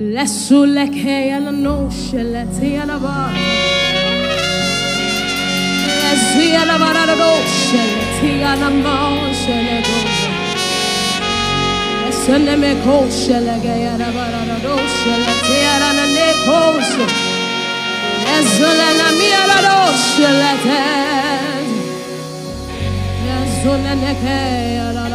Lesuleke yalanoshe letiyanaba. Lesiyanabaradoshe letiyanamoshe legoshe. Lesunemekoshe legeyanabararadoshe letiyananekoshe. Lesulenamiyaradoshe lete. Lesuleneke yalanoshe.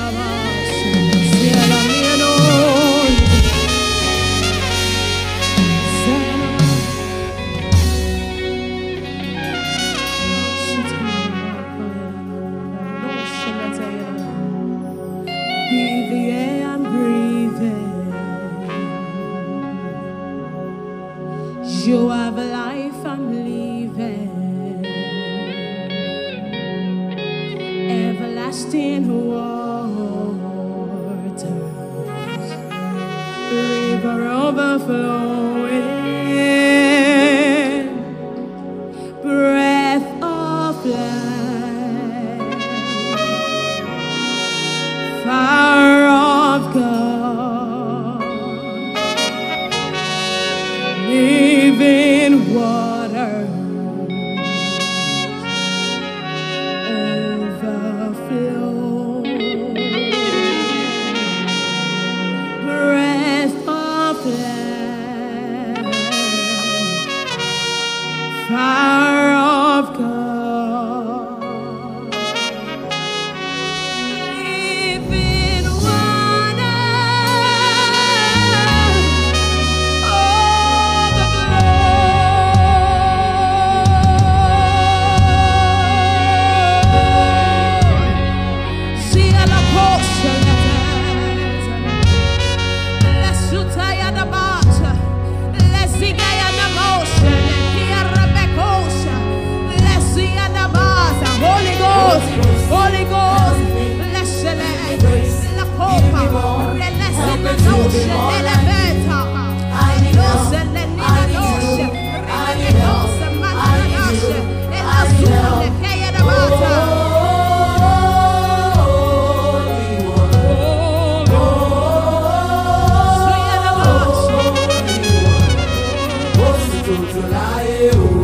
Israel.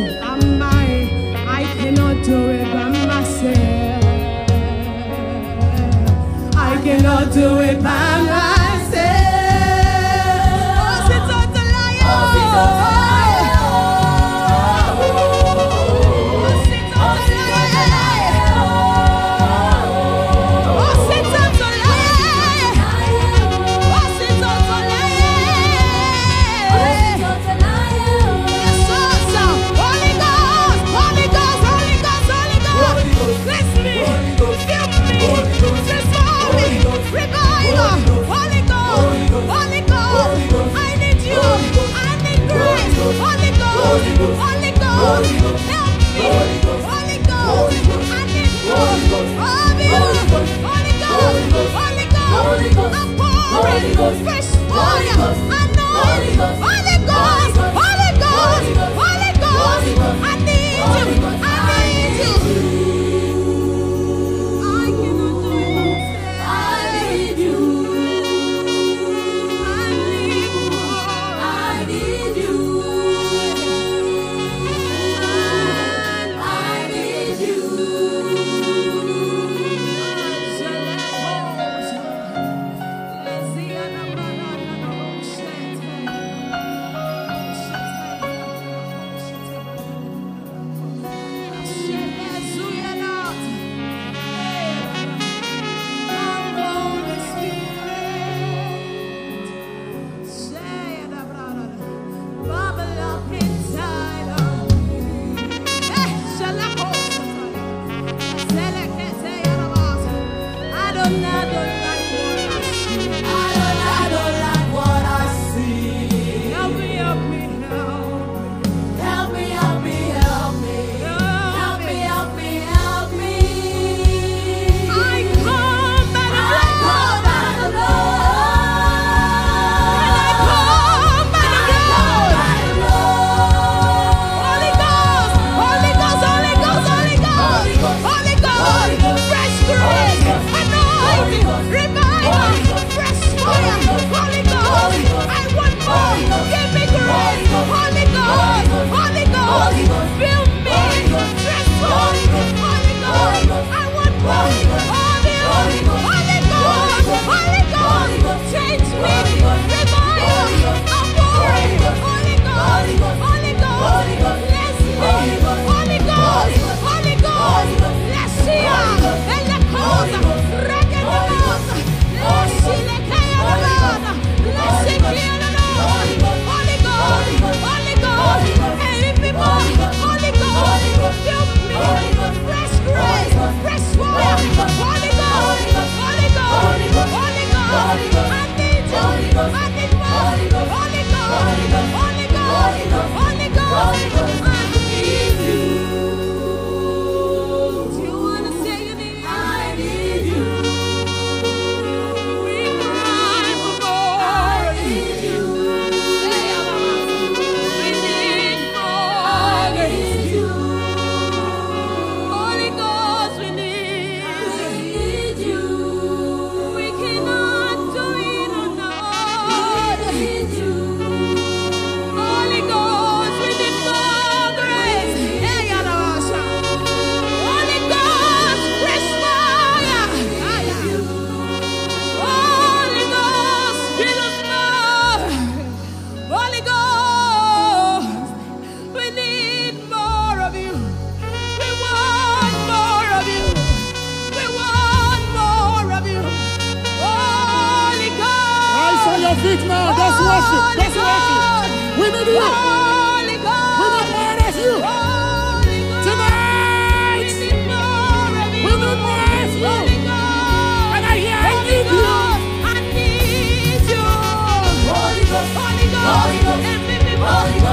Am I? I cannot do it by myself. I cannot do it by Holy Ghost, holy ghost holy ghost holy ghost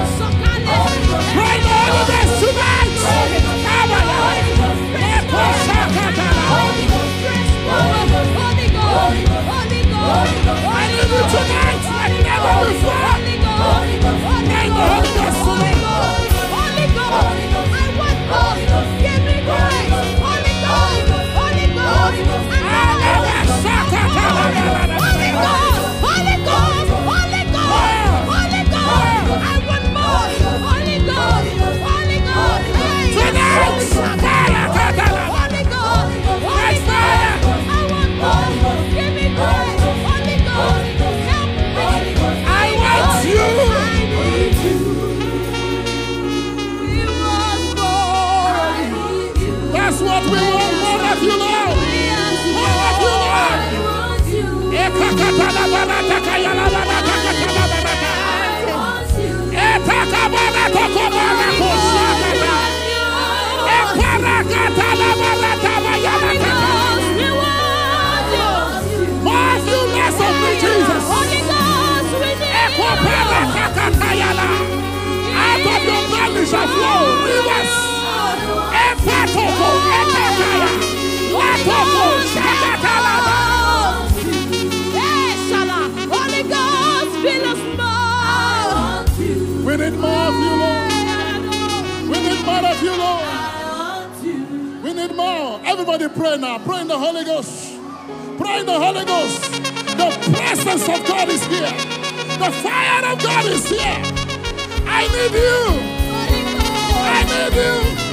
Some Holy Ghost, fill us more. We need more of you, Lord. We need more of you, Lord. We need more. Everybody pray now. Pray in the Holy Ghost. Pray in the Holy Ghost. The presence of God is here. The fire of God is here. I need you. Meu Deus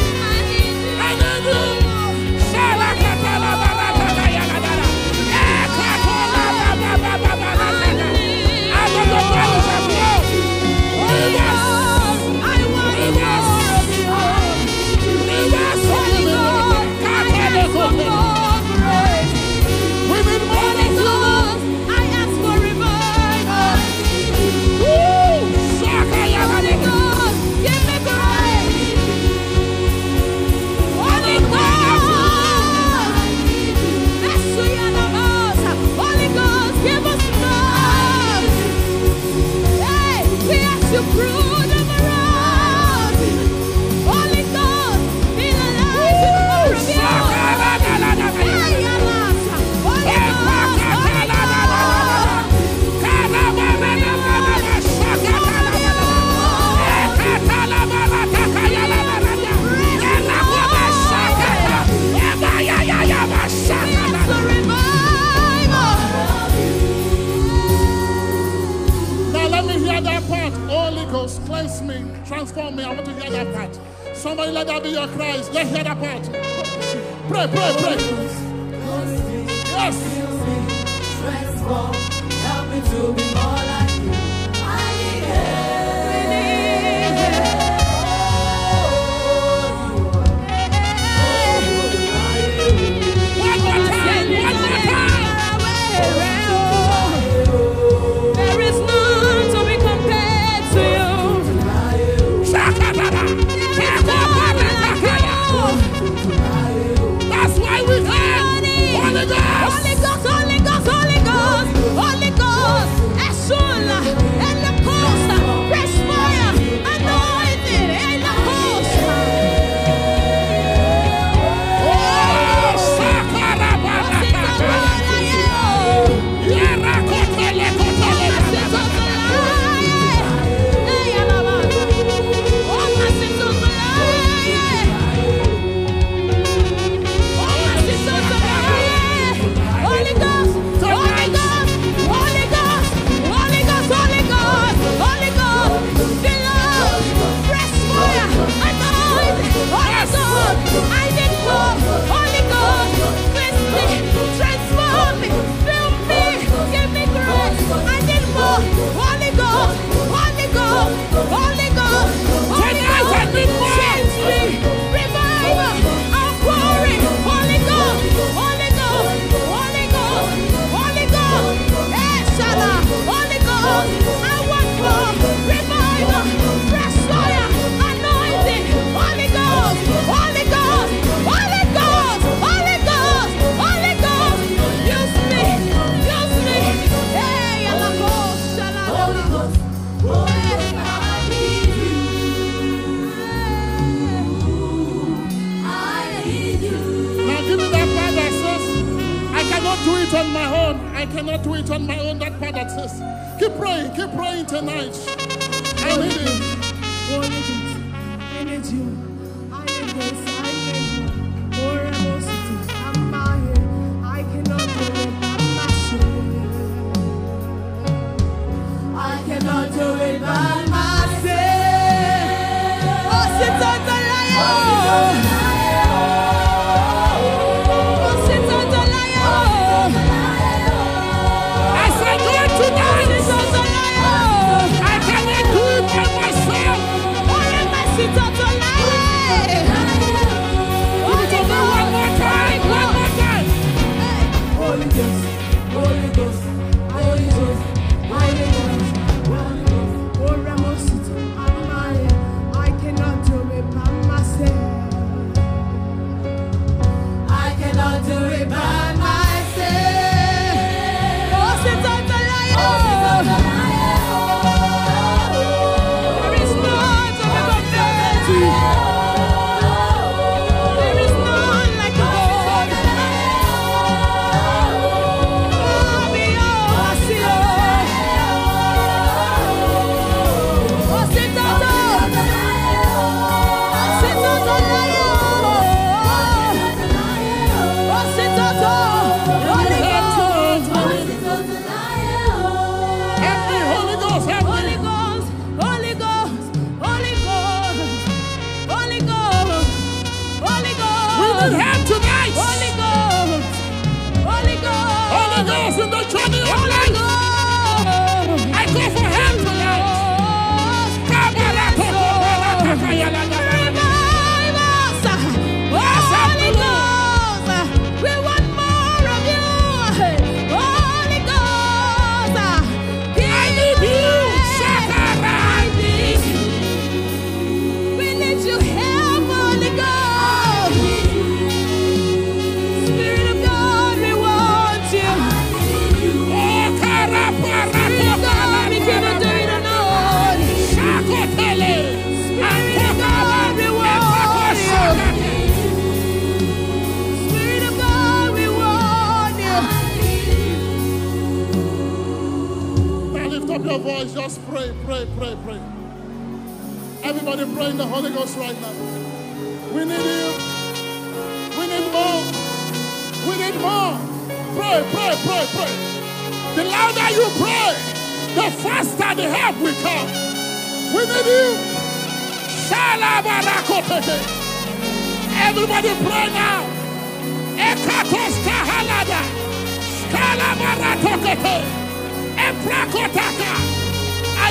Lord. do it on my own. I cannot do it on my own. That part that says, keep praying, keep praying tonight. I need it. I need it. I need you. I need this. I cannot do it by pray, pray, pray. Pray. Everybody pray in the Holy Ghost right now. We need you. We need more. We need more. Pray, pray, pray, pray. The louder you pray, the faster the help will come. We need you. Everybody pray now. Ekatos kahalada. Skalabaratokete. Emprakotaka.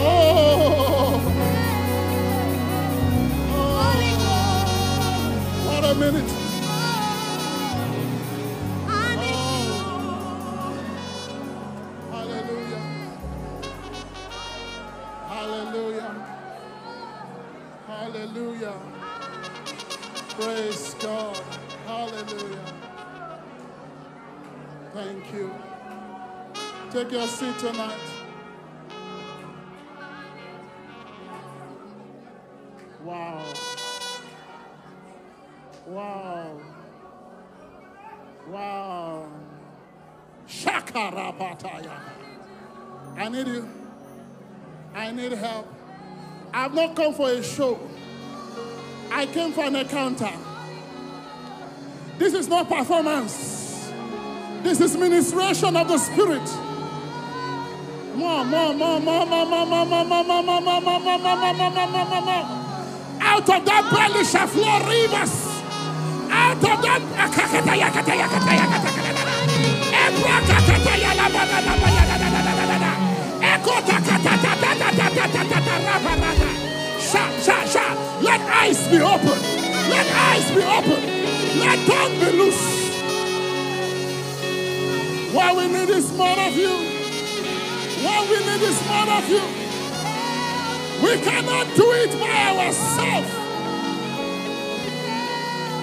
Oh. Oh. What a minute. Hallelujah. Hallelujah. Hallelujah. Praise God. Hallelujah. Thank you. Take your seat tonight. I've not come for a show. I came for an encounter. This is not performance. This is ministration of the Spirit. More, more, more, more, more, more, more, more, more, more, more, more, more, more, more, more, more, more, more, more. Out of that belly shall flow rivers. Out of that. Ekota, kata, ta, ta, ta, ta, ta, Let eyes be open. Let eyes be open. Let tongue be loose. What we need is more of you. What we need is more of you. We cannot do it by ourselves.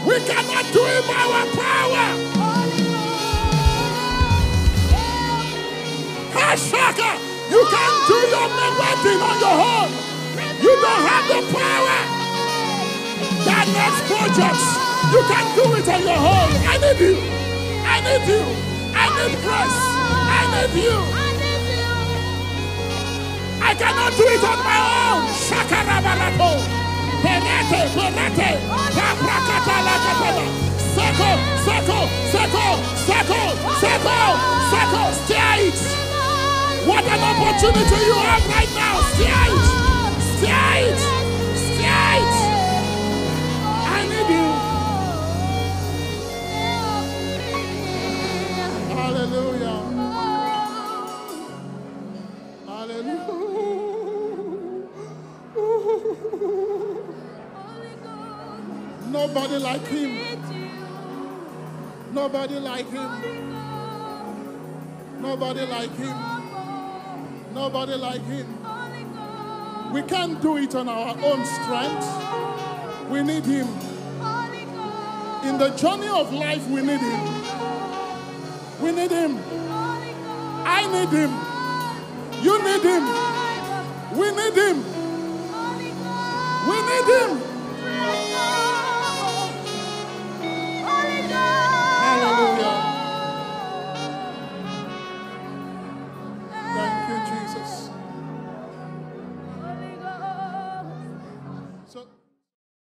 We cannot do it by our power. Hashaka, you can't do your wedding on your own. You don't have the power. That next project, you can do it on your own. I need you. I need you. I need grace. I need you. I cannot do it on my own. Shakarabarato. Perete, perete. Paprakata lakataba. Seko, seko, seko, seko, seko, seko. Steer it. What an opportunity you have right now. Steer it. Steer it. Nobody like him. Nobody like him. Nobody like him. Nobody like him. We can't do it on our own strength. We need him. In the journey of life, we need him. We need him. I need him. You need him. We need him. We need him.